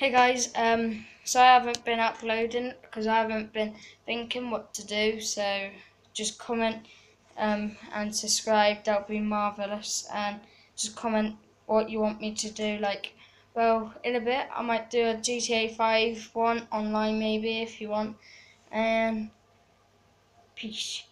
Hey guys, um, so I haven't been uploading because I haven't been thinking what to do. So just comment um, and subscribe. That would be marvelous. And just comment what you want me to do. Like, well, in a bit I might do a GTA 5 one online maybe if you want. And peace.